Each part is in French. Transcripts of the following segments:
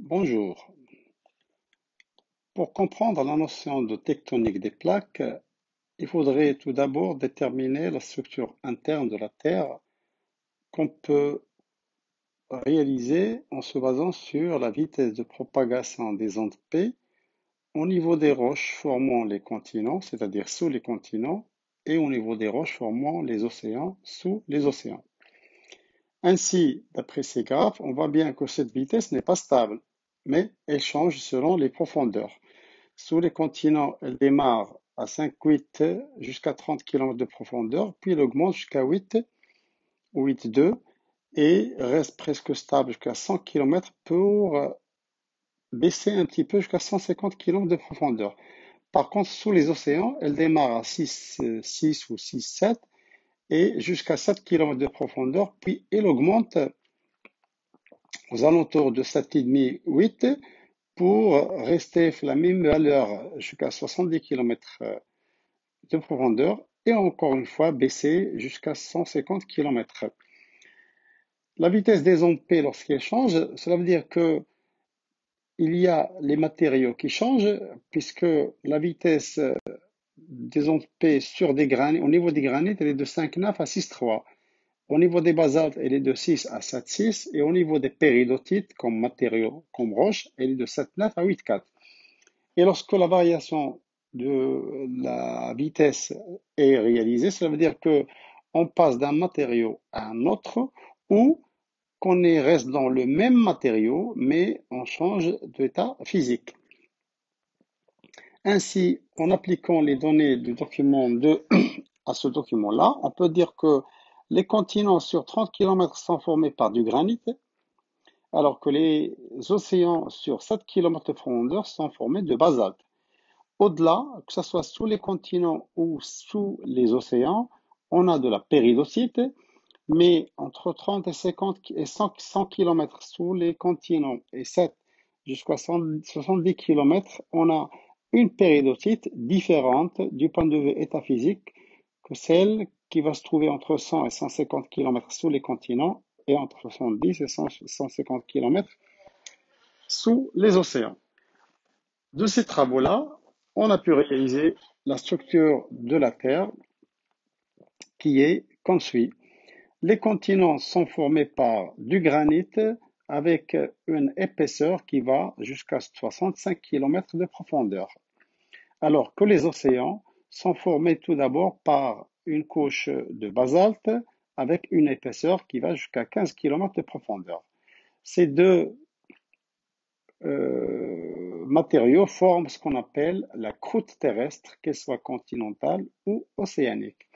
Bonjour. Pour comprendre la notion de tectonique des plaques, il faudrait tout d'abord déterminer la structure interne de la Terre qu'on peut réaliser en se basant sur la vitesse de propagation des ondes P au niveau des roches formant les continents, c'est-à-dire sous les continents, et au niveau des roches formant les océans, sous les océans. Ainsi, d'après ces graphes, on voit bien que cette vitesse n'est pas stable, mais elle change selon les profondeurs. Sous les continents, elle démarre à 5,8 jusqu'à 30 km de profondeur, puis elle augmente jusqu'à 8 ou 8,2 et reste presque stable jusqu'à 100 km pour baisser un petit peu jusqu'à 150 km de profondeur. Par contre, sous les océans, elle démarre à 6, 6 ou 6, 7 et jusqu'à 7 km de profondeur, puis elle augmente aux alentours de 7,5, 8 pour rester la même valeur jusqu'à 70 km de profondeur et encore une fois baisser jusqu'à 150 km. La vitesse des ondes P lorsqu'elle change, cela veut dire que il y a les matériaux qui changent, puisque la vitesse euh, des ondes P sur des granites, au niveau des granites, elle est de 5,9 à 6,3. Au niveau des basaltes, elle est de 6 à 7,6. Et au niveau des péridotites, comme matériaux, comme roches, elle est de 7,9 à 8,4. Et lorsque la variation de la vitesse est réalisée, cela veut dire que on passe d'un matériau à un autre ou qu'on reste dans le même matériau, mais on change d'état physique. Ainsi, en appliquant les données du document 2 à ce document-là, on peut dire que les continents sur 30 km sont formés par du granit, alors que les océans sur 7 km de profondeur sont formés de basalte. Au-delà, que ce soit sous les continents ou sous les océans, on a de la péridocite, mais entre 30 et 50 et 100, km sous les continents et 7 jusqu'à 70 km, on a une péridotite différente du point de vue état physique que celle qui va se trouver entre 100 et 150 km sous les continents et entre 70 et 150 km sous les océans. De ces travaux-là, on a pu réaliser la structure de la Terre qui est comme suit. Les continents sont formés par du granit avec une épaisseur qui va jusqu'à 65 km de profondeur, alors que les océans sont formés tout d'abord par une couche de basalte avec une épaisseur qui va jusqu'à 15 km de profondeur. Ces deux euh, matériaux forment ce qu'on appelle la croûte terrestre, qu'elle soit continentale ou océanique.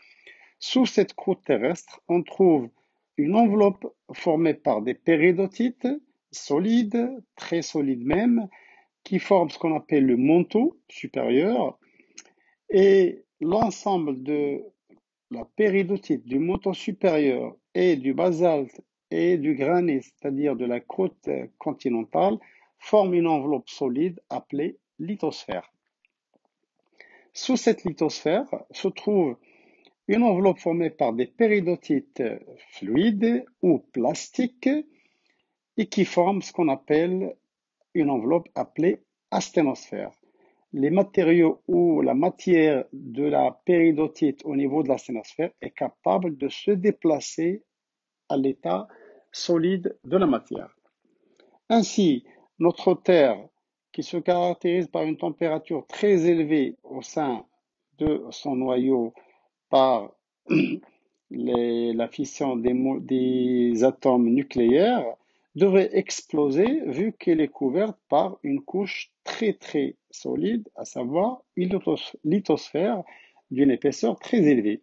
Sous cette croûte terrestre, on trouve une enveloppe formée par des péridotites solides, très solides même, qui forment ce qu'on appelle le manteau supérieur. Et l'ensemble de la péridotite, du manteau supérieur et du basalte et du granit, c'est-à-dire de la croûte continentale, forment une enveloppe solide appelée lithosphère. Sous cette lithosphère se trouve une enveloppe formée par des péridotites fluides ou plastiques et qui forment ce qu'on appelle une enveloppe appelée asténosphère. Les matériaux ou la matière de la péridotite au niveau de l'asténosphère est capable de se déplacer à l'état solide de la matière. Ainsi, notre Terre, qui se caractérise par une température très élevée au sein de son noyau par la fission des, atomes nucléaires devrait exploser vu qu'elle est couverte par une couche très très solide, à savoir une lithosphère d'une épaisseur très élevée.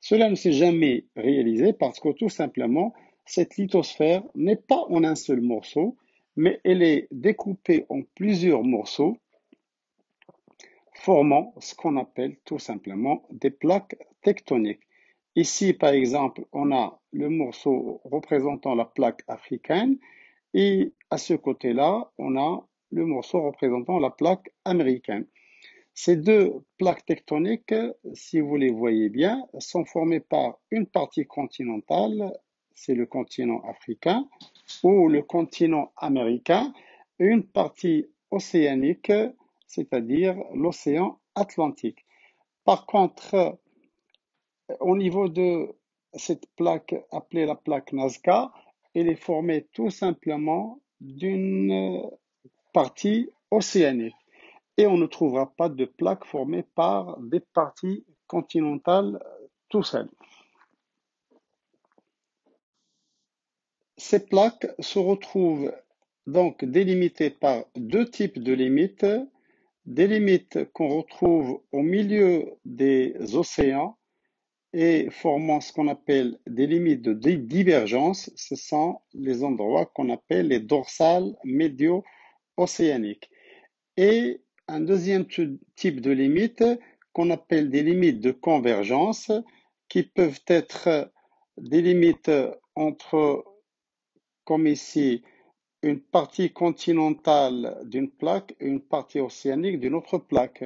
Cela ne s'est jamais réalisé parce que tout simplement, cette lithosphère n'est pas en un seul morceau, mais elle est découpée en plusieurs morceaux formant ce qu'on appelle tout simplement des plaques tectoniques. Ici, par exemple, on a le morceau représentant la plaque africaine et à ce côté-là, on a le morceau représentant la plaque américaine. Ces deux plaques tectoniques, si vous les voyez bien, sont formées par une partie continentale, c'est le continent africain, ou le continent américain, une partie océanique, c'est-à-dire l'océan Atlantique. Par contre, au niveau de cette plaque appelée la plaque Nazca, elle est formée tout simplement d'une partie océanique. Et on ne trouvera pas de plaque formée par des parties continentales tout seules. Ces plaques se retrouvent donc délimitées par deux types de limites. Des limites qu'on retrouve au milieu des océans et formant ce qu'on appelle des limites de divergence. Ce sont les endroits qu'on appelle les dorsales médio-océaniques. Et un deuxième type de limites qu'on appelle des limites de convergence qui peuvent être des limites entre, comme ici, une partie continentale d'une plaque et une partie océanique d'une autre plaque,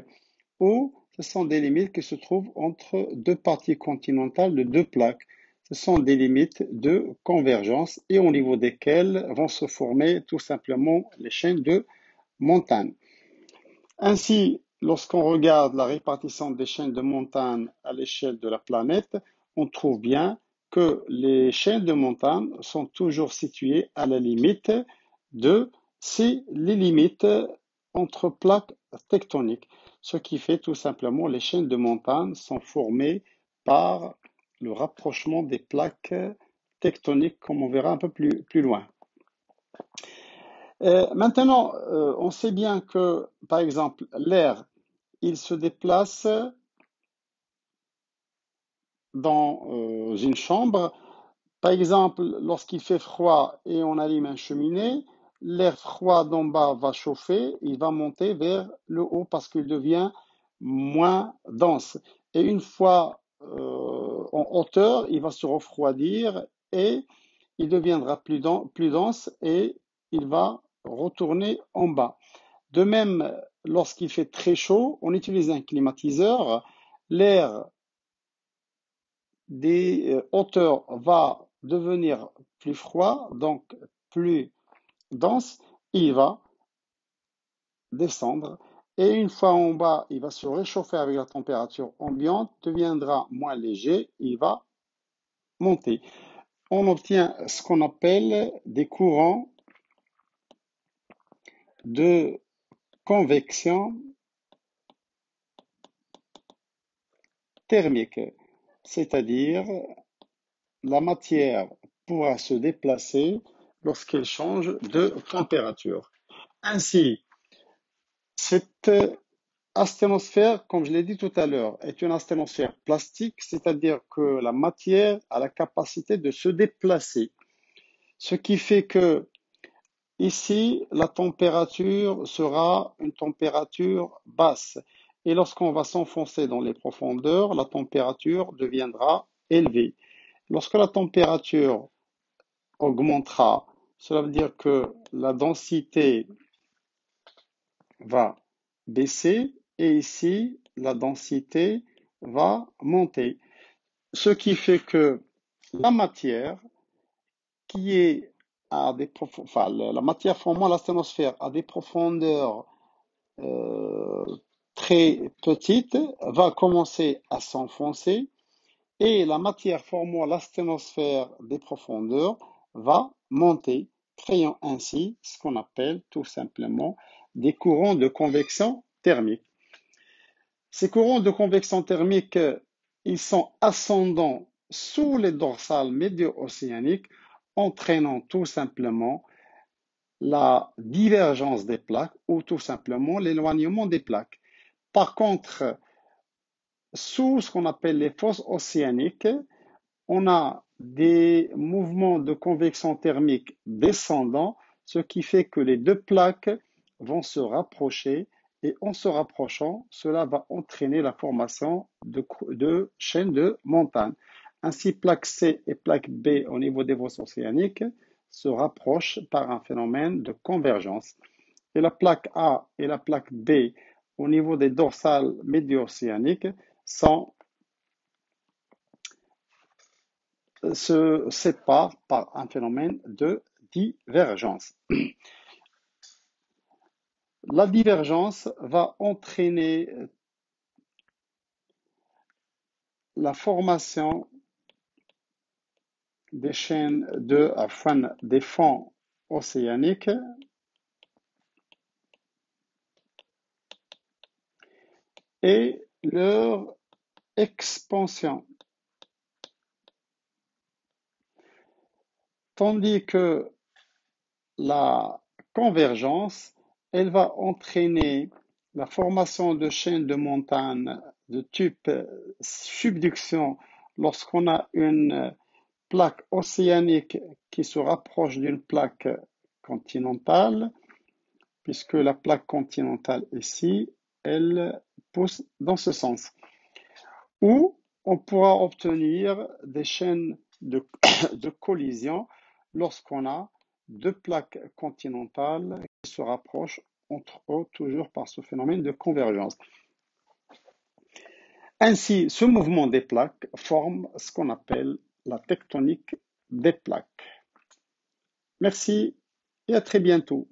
ou ce sont des limites qui se trouvent entre deux parties continentales de deux plaques. Sont des limites de convergence et au niveau desquelles vont se former tout simplement les chaînes de montagnes. Ainsi, lorsqu'on regarde la répartition des chaînes de montagnes à l'échelle de la planète, on trouve bien que les chaînes de montagnes sont toujours situées à la limite de ces limites entre plaques tectoniques, ce qui fait tout simplement les chaînes de montagnes sont formées par le rapprochement des plaques tectoniques, comme on verra un peu plus, loin. Euh, maintenant, euh, on sait bien que, par exemple, l'air, il se déplace dans euh, une chambre. Par exemple, lorsqu'il fait froid et on allume un cheminée, l'air froid d'en bas va chauffer, il va monter vers le haut parce qu'il devient moins dense. Et une fois en hauteur, il va se refroidir et il deviendra plus, plus dense et il va retourner en bas. De même, lorsqu'il fait très chaud, on utilise un climatiseur. L'air des euh, hauteurs va devenir plus froid, donc plus dense, il va descendre. Et une fois en bas, il va se réchauffer avec la température ambiante, deviendra moins léger, il va monter. On obtient ce qu'on appelle des courants de convection thermique, c'est-à-dire la matière pourra se déplacer lorsqu'elle change de température. Ainsi, cette asténosphère, comme je l'ai dit tout à l'heure, est une asténosphère plastique, c'est-à-dire que la matière a la capacité de se déplacer. Ce qui fait que Ici, la température sera une température basse. Et lorsqu'on va s'enfoncer dans les profondeurs, la température deviendra élevée. Lorsque la température augmentera, cela veut dire que la densité va baisser et ici, la densité va monter. Ce qui fait que la matière qui est des la matière formant l'asténosphère à des profondeurs euh, très petites va commencer à s'enfoncer et la matière formant l'asténosphère des profondeurs va monter, créant ainsi ce qu'on appelle tout simplement des courants de convection thermique. Ces courants de convection thermique, ils sont ascendants sous les dorsales médio-océaniques entraînant tout simplement la divergence des plaques ou tout simplement l'éloignement des plaques. Par contre, sous ce qu'on appelle les fosses océaniques, on a des mouvements de convection thermique descendants, ce qui fait que les deux plaques vont se rapprocher et en se rapprochant, cela va entraîner la formation de, chaînes de montagnes. Ainsi, plaque C et plaque B au niveau des vosses océaniques se rapprochent par un phénomène de convergence. Et la plaque A et la plaque B au niveau des dorsales médio-océaniques se séparent par un phénomène de divergence. La divergence va entraîner la formation des chaînes de, enfin, des fonds océaniques et leur expansion. Tandis que la convergence, elle va entraîner la formation de chaînes de montagnes de type subduction lorsqu'on a une plaque océanique qui se rapproche d'une plaque continentale, puisque la plaque continentale ici, elle pousse dans ce sens. Ou on pourra obtenir des chaînes de, de collision lorsqu'on a deux plaques continentales qui se rapprochent entre eux toujours par ce phénomène de convergence. Ainsi, ce mouvement des plaques forme ce qu'on appelle la tectonique des plaques. Merci et à très bientôt.